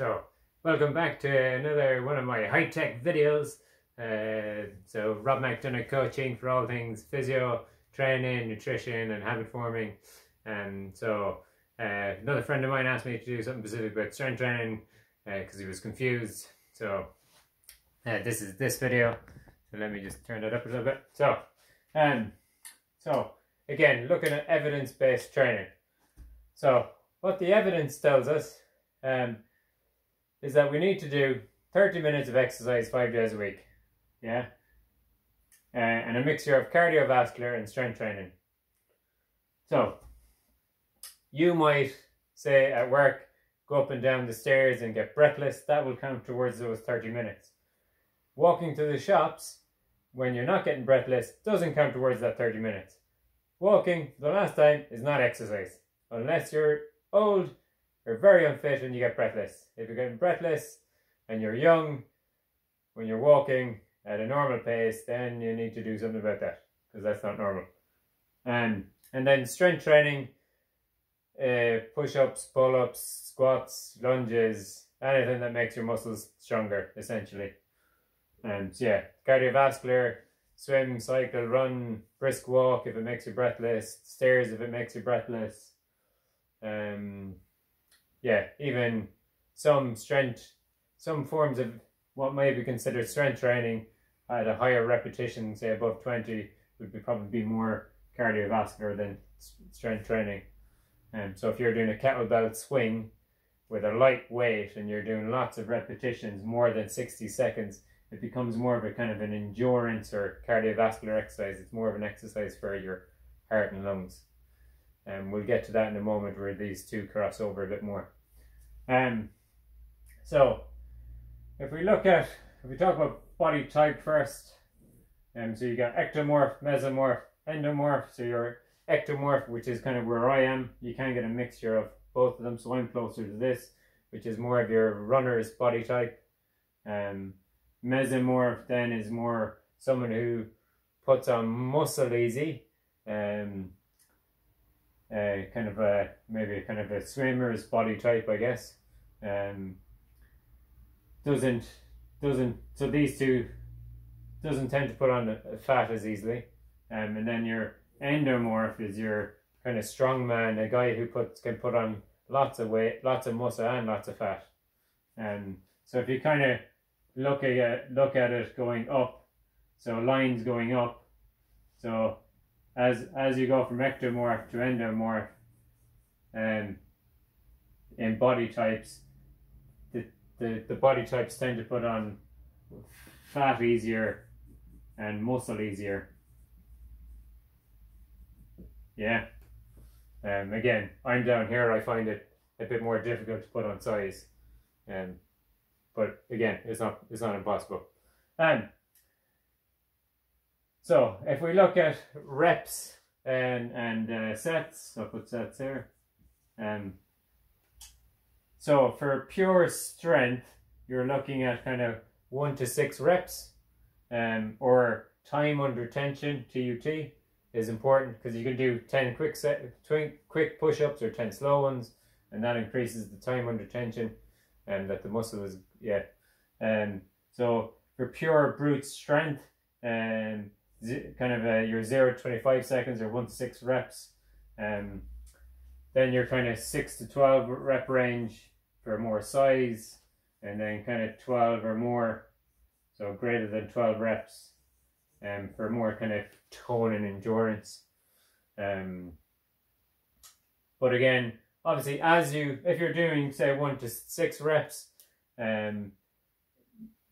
So, welcome back to another one of my high-tech videos. Uh, so, Rob McDonagh coaching for all things physio, training, nutrition and habit forming. And um, so, uh, another friend of mine asked me to do something specific about strength training because uh, he was confused. So, uh, this is this video. So let me just turn that up a little bit. So, um, so again, looking at evidence-based training. So, what the evidence tells us um, is that we need to do 30 minutes of exercise five days a week. Yeah. Uh, and a mixture of cardiovascular and strength training. So, you might say at work, go up and down the stairs and get breathless. That will count towards those 30 minutes. Walking to the shops when you're not getting breathless doesn't count towards that 30 minutes. Walking the last time is not exercise. Unless you're old you're very unfit when you get breathless. If you're getting breathless and you're young, when you're walking at a normal pace, then you need to do something about that because that's not normal. Um, and then strength training, uh, push-ups, pull-ups, squats, lunges, anything that makes your muscles stronger, essentially. And yeah, cardiovascular, swim, cycle, run, brisk walk if it makes you breathless, stairs if it makes you breathless. Um, yeah, even some strength, some forms of what may be considered strength training at a higher repetition, say above 20, would be probably be more cardiovascular than strength training. Um, so if you're doing a kettlebell swing with a light weight and you're doing lots of repetitions, more than 60 seconds, it becomes more of a kind of an endurance or cardiovascular exercise. It's more of an exercise for your heart and lungs. And um, we'll get to that in a moment where these two cross over a bit more. Um, so, if we look at, if we talk about body type first, um, so you got ectomorph, mesomorph, endomorph. So your ectomorph, which is kind of where I am, you can get a mixture of both of them. So I'm closer to this, which is more of your runner's body type. Um, mesomorph then is more someone who puts on muscle easy. Um, uh, kind of a maybe a kind of a swimmer's body type, I guess. Um, doesn't doesn't so these two doesn't tend to put on fat as easily. Um, and then your endomorph is your kind of strong man, a guy who puts can put on lots of weight, lots of muscle, and lots of fat. And um, so if you kind of look at look at it going up, so lines going up. So as as you go from ectomorph to endomorph, um, in body types, the, the, the body types tend to put on fat easier and muscle easier. Yeah. Um, again, I'm down here, I find it a bit more difficult to put on size. Um, but again, it's not it's not impossible. Um, so if we look at reps and and uh, sets, I'll put sets here. Um, so for pure strength, you're looking at kind of one to six reps, um, or time under tension (TUT) is important because you can do ten quick set, quick push-ups or ten slow ones, and that increases the time under tension, and that the muscle is yeah. Um, so for pure brute strength, um, kind of a, your 0 to 25 seconds or 1 to 6 reps. Um, then your kind of 6 to 12 rep range for more size, and then kind of 12 or more, so greater than 12 reps um, for more kind of tone and endurance. Um, but again, obviously, as you, if you're doing say 1 to 6 reps, um,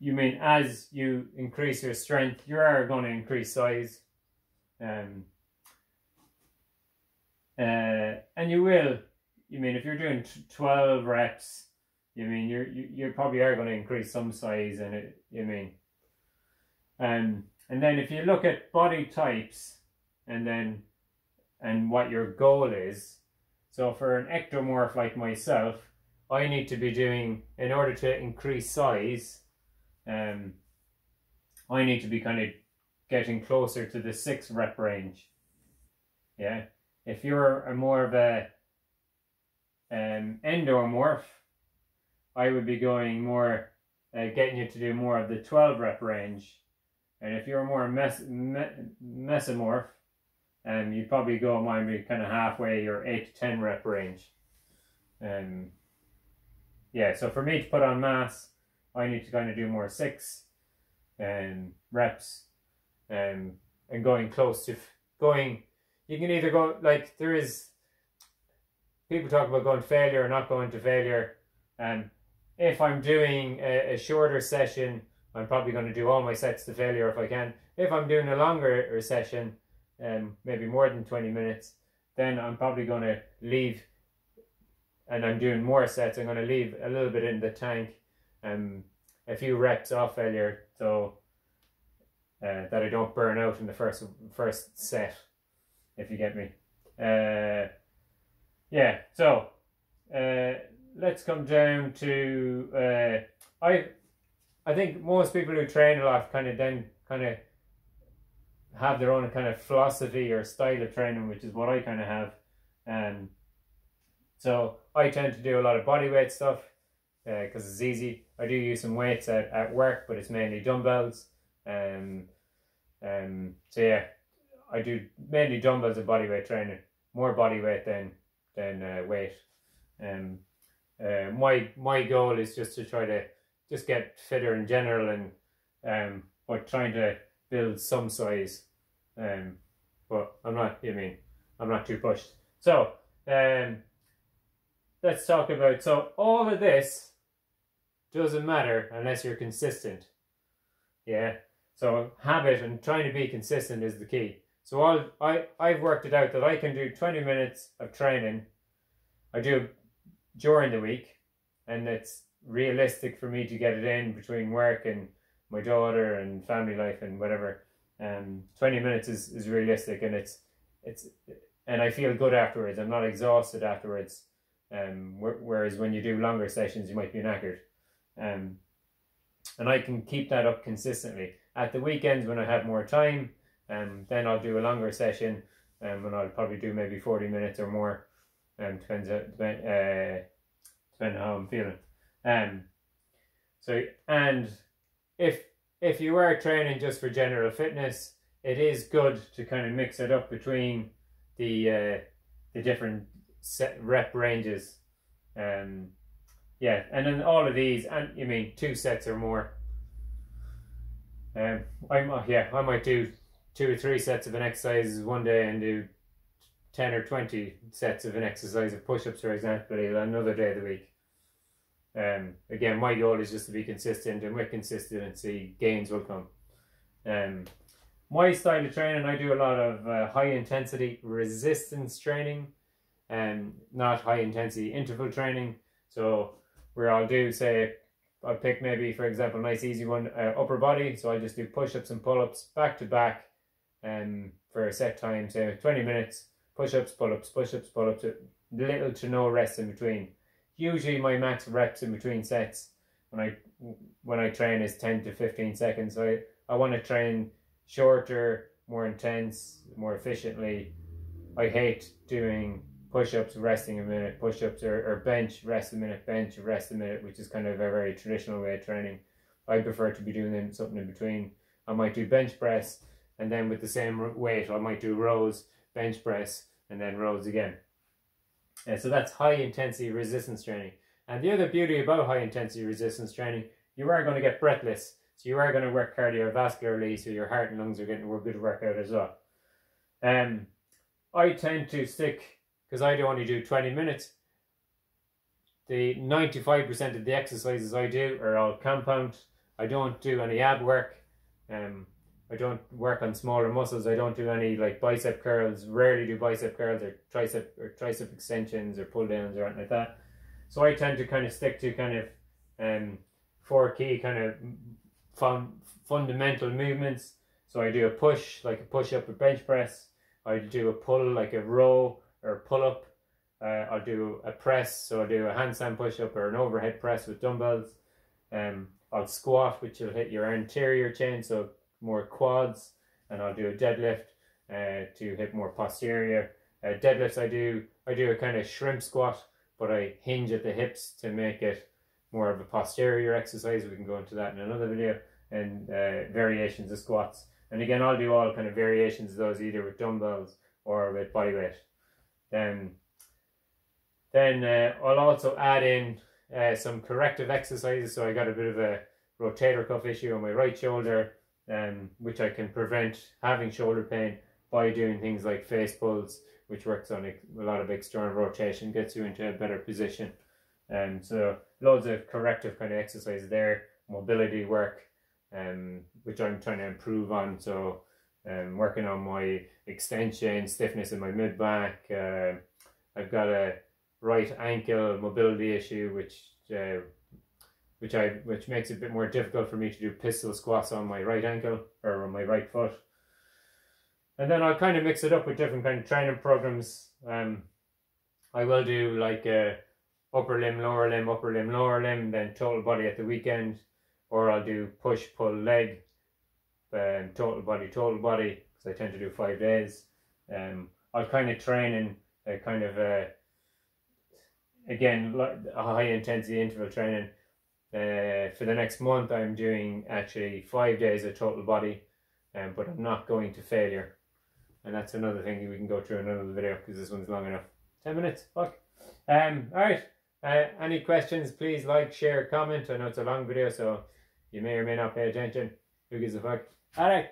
you mean as you increase your strength, you are going to increase size. Um, uh, and you will, you mean, if you're doing 12 reps, you mean, you're, you, you probably are going to increase some size in it, you mean. Um, and then if you look at body types and then, and what your goal is, so for an ectomorph like myself, I need to be doing, in order to increase size, um, I need to be kind of getting closer to the six rep range. Yeah. If you're a more of a um, endomorph, I would be going more, uh, getting you to do more of the 12 rep range. And if you're more mes- me- mesomorph, um, you'd probably go mine be kind of halfway your 8 to 10 rep range. Um, yeah, so for me to put on mass, I need to kind of do more 6 um, reps um, and going close to going. You can either go, like, there is people talk about going to failure or not going to failure. And if I'm doing a, a shorter session, I'm probably going to do all my sets to failure if I can. If I'm doing a longer session, um, maybe more than 20 minutes, then I'm probably going to leave and I'm doing more sets. I'm going to leave a little bit in the tank, um, a few reps off failure, so uh, that I don't burn out in the first first set, if you get me. Uh, yeah, so uh, let's come down to uh, I. I think most people who train a lot kind of then kind of have their own kind of philosophy or style of training, which is what I kind of have. Um, so I tend to do a lot of body weight stuff because uh, it's easy. I do use some weights at, at work, but it's mainly dumbbells. Um, um, so yeah, I do mainly dumbbells and body weight training, more body weight than than uh, weight. Um, uh, my my goal is just to try to just get fitter in general and um, but trying to build some size. Um, but I'm not. I mean, I'm not too pushed. So um, let's talk about. So all of this doesn't matter unless you're consistent. Yeah. So habit and trying to be consistent is the key. So I'll, I, I've worked it out that I can do 20 minutes of training. I do during the week and it's realistic for me to get it in between work and my daughter and family life and whatever. Um, 20 minutes is, is realistic and it's, it's, and I feel good afterwards. I'm not exhausted afterwards. Um, whereas when you do longer sessions, you might be knackered. Um, and I can keep that up consistently. At the weekends when I have more time, um, then I'll do a longer session, um, and I'll probably do maybe forty minutes or more. Um, depends uh, depend, uh, depending how I'm feeling. Um, so and if if you are training just for general fitness, it is good to kind of mix it up between the uh, the different set rep ranges. Um, yeah, and then all of these, and you mean two sets or more. Um, I yeah, I might do two or three sets of an exercise one day and do 10 or 20 sets of an exercise of push-ups for example another day of the week. Um, again my goal is just to be consistent and with consistency gains will come. Um, my style of training I do a lot of uh, high intensity resistance training and not high intensity interval training. So where I'll do say I'll pick maybe for example a nice easy one uh, upper body so I just do push-ups and pull-ups back to back um, for a set time, say 20 minutes, push ups, pull ups, push ups, pull ups, little to no rest in between. Usually, my max reps in between sets when I when I train is 10 to 15 seconds. So I, I want to train shorter, more intense, more efficiently. I hate doing push ups, resting a minute, push ups, or, or bench, rest a minute, bench, rest a minute, which is kind of a very traditional way of training. I prefer to be doing something in between. I might do bench press and then with the same weight I might do rows, bench press, and then rows again. Uh, so that's high intensity resistance training. And the other beauty about high intensity resistance training, you are going to get breathless. So you are going to work cardiovascularly, so your heart and lungs are getting a good workout as well. Um, I tend to stick, because I only do 20 minutes, the 95% of the exercises I do are all compound. I don't do any ab work. Um, I don't work on smaller muscles. I don't do any like bicep curls. Rarely do bicep curls or tricep or tricep extensions or pull downs or anything like that. So I tend to kind of stick to kind of um four key kind of fun, fundamental movements. So I do a push like a push up, a bench press. I do a pull like a row or pull up. Uh, I'll do a press, so I'll do a handstand push up or an overhead press with dumbbells. Um, I'll squat, which will hit your anterior chain, so more quads and I'll do a deadlift uh, to hit more posterior. Uh, deadlifts I do, I do a kind of shrimp squat, but I hinge at the hips to make it more of a posterior exercise. We can go into that in another video. And uh, variations of squats. And again, I'll do all kind of variations of those either with dumbbells or with body weight. Then, then uh, I'll also add in uh, some corrective exercises. So I got a bit of a rotator cuff issue on my right shoulder, um, which I can prevent having shoulder pain by doing things like face pulls, which works on a, lot of external rotation, gets you into a better position. And um, so loads of corrective kind of exercises there, mobility work, um, which I'm trying to improve on. So um, working on my extension, stiffness in my mid back. Uh, I've got a right ankle mobility issue, which uh, which I which makes it a bit more difficult for me to do pistol squats on my right ankle or on my right foot. And then I'll kind of mix it up with different kind of training programs. Um, I will do like a upper limb, lower limb, upper limb, lower limb, then total body at the weekend, or I'll do push, pull, leg, um, total body, total body, because I tend to do five days. Um, I'll kind of train in a kind of a, again, a high intensity interval training. Uh, for the next month, I'm doing actually five days of total body, um, but I'm not going to failure. And that's another thing we can go through in another video because this one's long enough. 10 minutes, fuck. Um, all right. Uh, any questions, please like, share, comment. I know it's a long video, so you may or may not pay attention. Who gives a fuck? Alright.